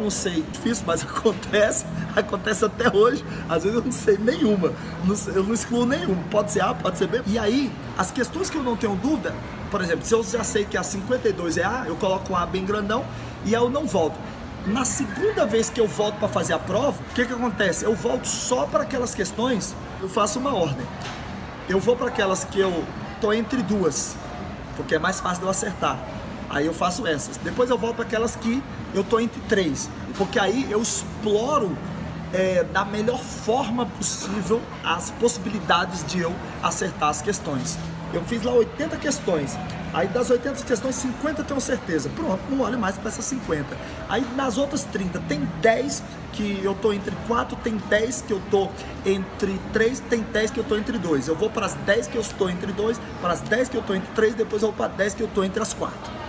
não sei, difícil, mas acontece, acontece até hoje. Às vezes eu não sei nenhuma, eu não excluo nenhuma. Pode ser A, pode ser B. E aí, as questões que eu não tenho dúvida, por exemplo, se eu já sei que a 52 é A, eu coloco um A bem grandão e eu não volto. Na segunda vez que eu volto para fazer a prova, o que, que acontece? Eu volto só para aquelas questões, eu faço uma ordem. Eu vou para aquelas que eu tô entre duas, porque é mais fácil de eu acertar. Aí eu faço essas. Depois eu volto para aquelas que eu tô entre três, porque aí eu exploro é, da melhor forma possível as possibilidades de eu acertar as questões. Eu fiz lá 80 questões. Aí das 80 questões, 50 eu tenho certeza. Pronto, não olho mais para essas 50. Aí nas outras 30, tem 10 que eu tô entre 4, tem 10 que eu tô entre 3, tem 10 que eu tô entre 2. Eu vou para as 10 que eu estou entre 2, para as 10 que eu tô entre 3, depois eu vou para 10 que eu tô entre as 4.